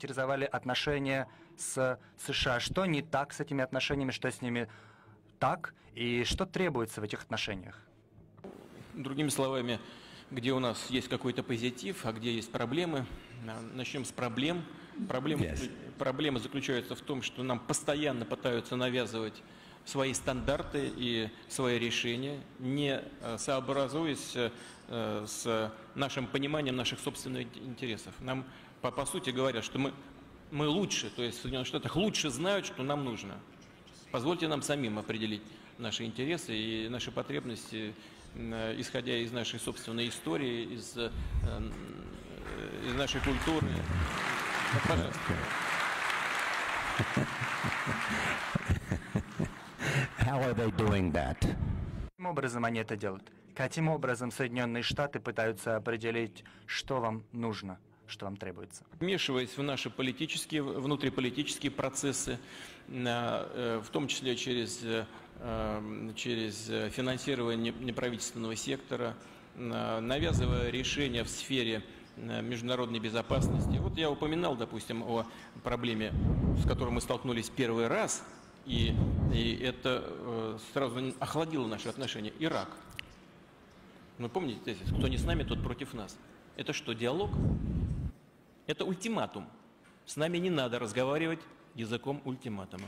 характеризовали отношения с США. Что не так с этими отношениями, что с ними так, и что требуется в этих отношениях? Другими словами, где у нас есть какой-то позитив, а где есть проблемы. А, Начнем с проблем. Проблема, Yes. проблема заключается в том, что нам постоянно пытаются навязывать свои стандарты и свои решения, не э, сообразуясь э, с нашим пониманием наших собственных интересов. Нам, по, по сути, говорят, что мы, мы лучше, то есть в Соединенных Штатах лучше знают, что нам нужно. Позвольте нам самим определить наши интересы и наши потребности, э, исходя из нашей собственной истории, из, из нашей культуры. Пожалуйста. How are they doing that? Каким образом они это делают? Каким образом Соединенные Штаты пытаются определить, что вам нужно, что вам требуется? Вмешиваясь в наши политические, внутриполитические процессы, э, в том числе через, э, через финансирование неправительственного сектора, на- навязывая решения в сфере э, международной безопасности. Вот я упоминал, допустим, о проблеме, с которой мы столкнулись первый раз, и, и это э, сразу охладило наши отношения. Ирак. Ну, помните тезис, кто не с нами, тот против нас. Это что, диалог? Это ультиматум. С нами не надо разговаривать языком ультиматума.